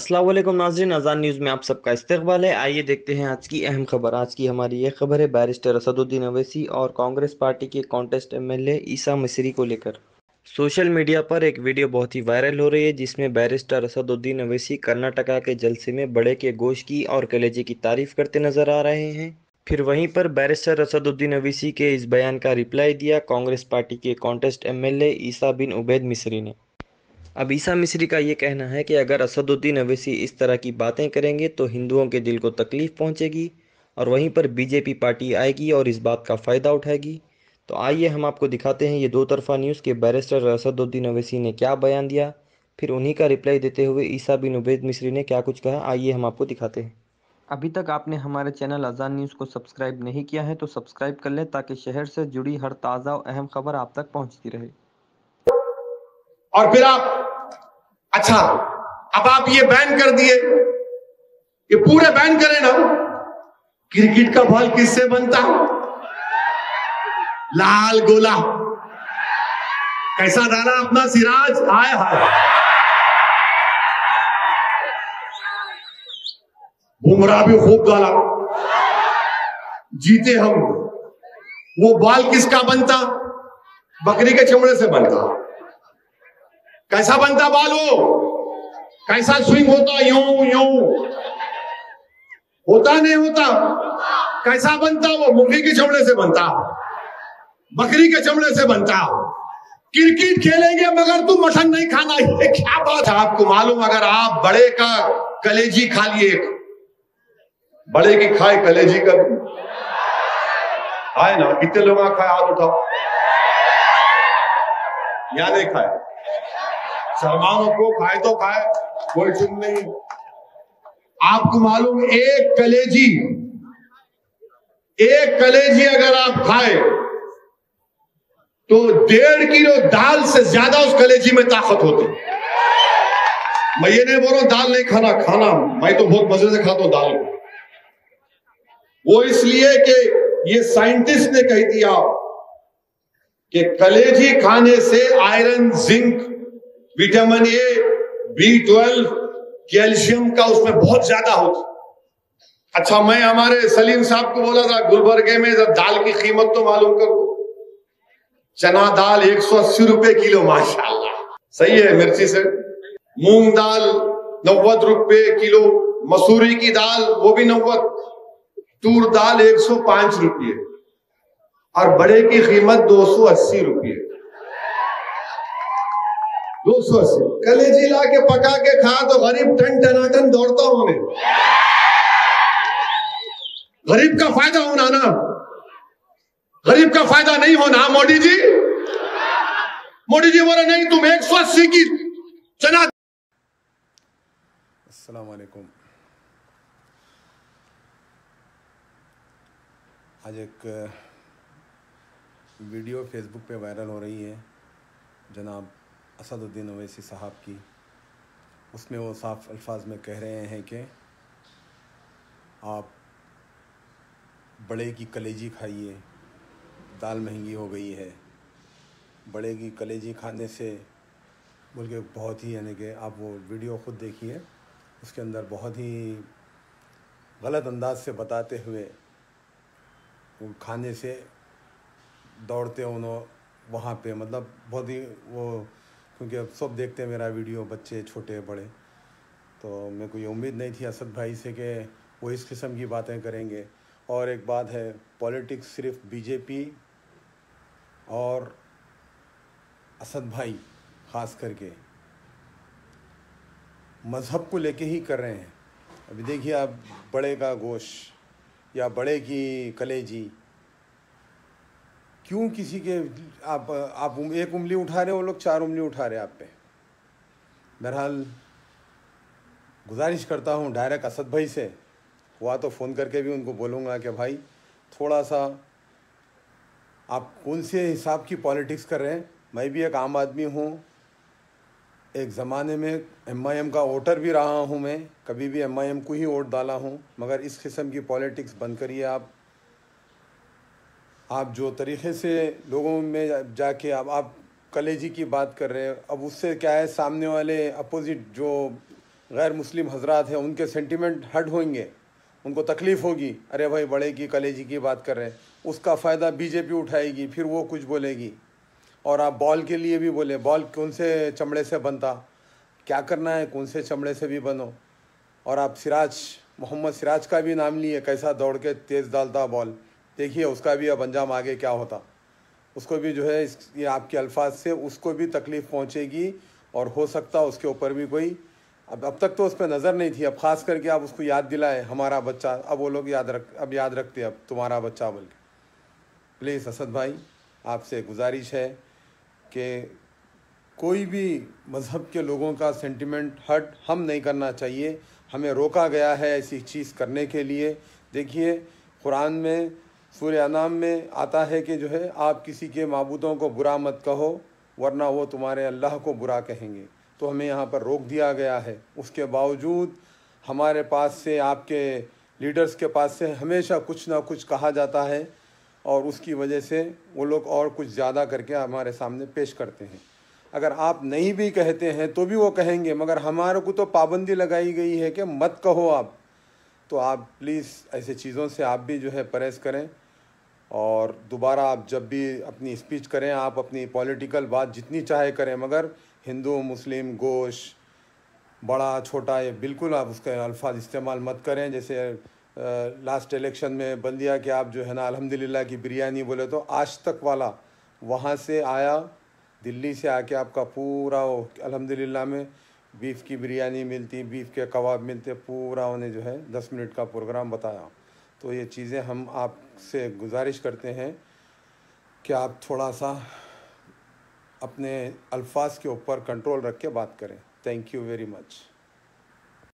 असलम नाजरीन, अजान न्यूज़ में आप सबका इस्तकबाल है। आइए देखते हैं आज की अहम खबर। आज की हमारी यह खबर है, बैरिस्टर असदुद्दीन अवैसी और कांग्रेस पार्टी के कॉन्टेस्ट एमएलए ईसा मिस्री को लेकर। सोशल मीडिया पर एक वीडियो बहुत ही वायरल हो रही है, जिसमें बैरिस्टर असदुद्दीन अवैसी कर्नाटका के जलसे में बड़े के गोश की और कलेजे की तारीफ़ करते नज़र आ रहे हैं। फिर वहीं पर बैरिस्टर असदुद्दीन अवैसी के इस बयान का रिप्लाई दिया कांग्रेस पार्टी के कॉन्टेस्ट एमएलए ईसा बिन उबैद मिस्री ने। अब ईसा मिस्री का ये कहना है कि अगर असदुद्दीन अवैसी इस तरह की बातें करेंगे तो हिंदुओं के दिल को तकलीफ़ पहुंचेगी और वहीं पर बीजेपी पार्टी आएगी और इस बात का फ़ायदा उठाएगी। तो आइए हम आपको दिखाते हैं ये दो तरफा न्यूज़ के बैरिस्टर असदुद्दीन अवैसी ने क्या बयान दिया। फिर उन्हीं का रिप्लाई देते हुए ईसा बिन उबैद मिस्री ने क्या कुछ कहा। आइए हम आपको दिखाते हैं। अभी तक आपने हमारे चैनल अजान न्यूज़ को सब्सक्राइब नहीं किया है तो सब्सक्राइब कर लें ताकि शहर से जुड़ी हर ताज़ा और अहम खबर आप तक पहुँचती रहे। और फिर आप अच्छा अब आप ये बैन कर दिए। ये पूरे बैन करें ना। क्रिकेट का बॉल किससे बनता? है लाल गोला। कैसा डाला अपना सिराज? आए हाय। बुमराह भी खूब डाला। जीते हम। वो बॉल किसका बनता? बकरी के चमड़े से बनता। कैसा बनता बाल वो? कैसा स्विंग होता? यूँ यूँ। होता नहीं होता। कैसा बनता वो? मुर्गी के चमड़े से बनता। बकरी के चमड़े से बनता। क्रिकेट खेलेंगे मगर तू मटन नहीं खाना। ये क्या बात है? आपको मालूम, अगर आप बड़े का कलेजी खा लिए। बड़े की खाए कलेजी का। खाए ना? कितने लोग खाए? हाथ उठाओ। या नहीं खाए। सलमान को खाए तो खाए, कोई चुन नहीं। आपको मालूम, एक कलेजी एक कलेजी अगर आप खाए तो डेढ़ किलो दाल से ज़्यादा उस कलेजी में ताकत होती। मैं ये नहीं बोल रहा दाल नहीं खाना खाना। मैं तो बहुत मज़े से खाता हूँ दाल को। वो इसलिए कि ये साइंटिस्ट ने कह दिया कि कलेजी खाने से iron, zinc vitamin A B twelve calcium का उसमें बहुत ज़्यादा होता। अच्छा मैं हमारे सलीम साहब को बोला था, गुलबर्गे में जब दाल की कीमत तो मालूम कर दो। चना दाल एक सौ अस्सी रुपए किलो, माशाल्लाह। सही है, मिर्ची से। मूंग दाल नब्बे रुपए किलो, मसूरी की दाल वो भी नब्बे। तूर दाल एक सौ पाँच रुपये और बड़े की कीमत दो सौ अस्सी रुपये दो सौ अस्सी। कलेजी ला के पका के खा तो गरीब टन टनाटन दौड़ता हूँ मैं। गरीब का फ़ायदा होना ना गरीब का फ़ायदा नहीं होना मोदी जी? मोदी जी बोले नहीं तुम एक सौ अस्सी की चना असलकुम आज एक वीडियो फेसबुक पे वायरल हो रही है। जनाब असदुद्दीन अवैसी साहब की, उसमें वो साफ़ अल्फाज में कह रहे हैं कि आप बड़े की कलेजी खाइए, दाल महँगी हो गई है। बड़े की कलेजी खाने से बोल के बहुत ही यानी कि आप वो वीडियो ख़ुद देखिए, उसके अंदर बहुत ही गलत अंदाज से बताते हुए वो खाने से दौड़ते उन्होंने वहाँ पे मतलब बहुत ही वो क्योंकि अब सब देखते हैं मेरा वीडियो, बच्चे, छोटे, बड़े। तो मेरे को ये उम्मीद नहीं थी असद भाई से कि वो इस किस्म की बातें करेंगे। और एक बात है, पॉलिटिक्स सिर्फ़ बीजेपी और असद भाई, ख़ास करके, मज़हब को लेके ही कर रहे हैं। अभी देखिए आप, बड़े का गोश या बड़े की कलेजी क्यों किसी के, आप आप एक उंगली उठा रहे हो लोग चार उंगली उठा रहे हैं आप पे। बहरहाल, गुजारिश करता हूँ डायरेक्ट असद भाई से, हुआ तो फ़ोन करके भी उनको बोलूँगा कि भाई थोड़ा सा आप कौन से हिसाब की पॉलिटिक्स कर रहे हैं? मैं भी एक आम आदमी हूँ, एक ज़माने में एम आई एम का वोटर भी रहा हूँ मैं, कभी भी एम आई एम को ही वोट डाला हूँ, मगर इस किस्म की पॉलिटिक्स बंद करिए आप। आप जो तरीके से लोगों में जाके अब आप कलेजी की बात कर रहे हैं, अब उससे क्या है, सामने वाले अपोजिट जो गैर मुस्लिम हजरात हैं, उनके सेंटिमेंट हट होंगे, उनको तकलीफ़ होगी, अरे भाई बड़े की कलेजी की बात कर रहे हैं, उसका फ़ायदा बीजेपी उठाएगी, फिर वो कुछ बोलेगी, और आप बॉल के लिए भी बोले, बॉल कौन से चमड़े से बनता, क्या करना है, कौन से चमड़े से भी बनो, और आप सिराज, मोहम्मद सिराज का भी नाम लिए, कैसा दौड़ के तेज़ डालता बॉल देखिए, उसका भी अब अंजाम आगे क्या होता? उसको भी जो है, इस, ये आपके अल्फाज से उसको भी तकलीफ़ पहुँचेगी और हो सकता उसके ऊपर भी कोई, अब अब तक तो उस पर नज़र नहीं थी। अब ख़ास करके आप उसको याद दिलाए, हमारा बच्चा, अब वो लोग याद रख, अब याद रखते अब तुम्हारा बच्चा बोल के। प्लीज़ असद भाई, आपसे गुजारिश है कि कोई भी मज़हब के लोगों का सेंटिमेंट हर्ट हम नहीं करना चाहिए। हमें रोका गया है ऐसी चीज़ करने के लिए। देखिए, कुरान में सूर्य अनाम में आता है कि जो है, आप किसी के मबूदों को बुरा मत कहो, वरना वो तुम्हारे अल्लाह को बुरा कहेंगे। तो हमें यहाँ पर रोक दिया गया है। उसके बावजूद हमारे पास से, आपके लीडर्स के पास से हमेशा कुछ ना कुछ कहा जाता है और उसकी वजह से वो लोग और कुछ ज़्यादा करके हमारे सामने पेश करते हैं। अगर आप नहीं भी कहते हैं तो भी वो कहेंगे, मगर हमारे को तो पाबंदी लगाई गई है कि मत कहो आप। तो आप प्लीज़ ऐसे चीज़ों से आप भी जो है परहेज करें और दोबारा आप जब भी अपनी स्पीच करें, आप अपनी पॉलिटिकल बात जितनी चाहे करें, मगर हिंदू, मुस्लिम गोश बड़ा, छोटा, ये बिल्कुल आप उसके अल्फाज इस्तेमाल मत करें। जैसे लास्ट इलेक्शन में बंदिया कि आप जो है ना अल्हम्दुलिल्लाह की बिरयानी बोले तो आज तक वाला वहाँ से आया, दिल्ली से आके आपका पूरा अल्हम्दुलिल्लाह में बीफ की बिरयानी मिलती, बीफ के कबाब मिलते, पूरा उन्हें जो है दस मिनट का प्रोग्राम बताया। तो ये चीज़ें हम आपसे गुजारिश करते हैं कि आप थोड़ा सा अपने अल्फाज के ऊपर कंट्रोल रख के बात करें। Thank you very much